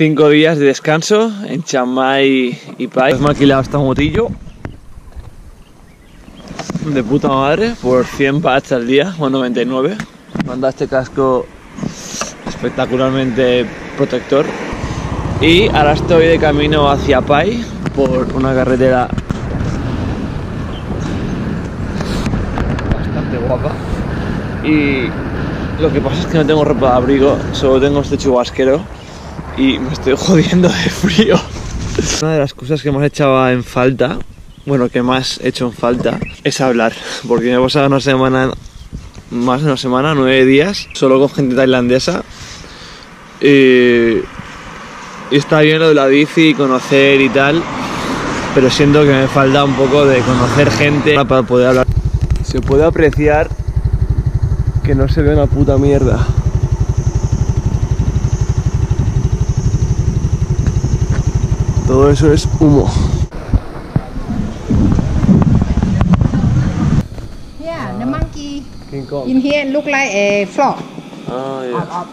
cinco días de descanso en Chiang Mai y Pai. Hemos alquilado esta motillo de puta madre por 100 bahts al día, o 99. Manda este casco espectacularmente protector. Y ahora estoy de camino hacia Pai por una carretera bastante guapa. Y lo que pasa es que no tengo ropa de abrigo, solo tengo este chubasquero y me estoy jodiendo de frío. Una de las cosas que hemos echado en falta, bueno, que más he hecho en falta, es hablar. Porque me he pasado una semana, más de una semana, nueve días, solo con gente tailandesa. Y, y está bien lo de la bici y conocer y tal, pero siento que me falta un poco de conocer gente para poder hablar. Se puede apreciar que no se ve una puta mierda. Todo eso es humo. Yeah, the monkey King Kong. in here look like a frog. Oh, yeah. Up, up.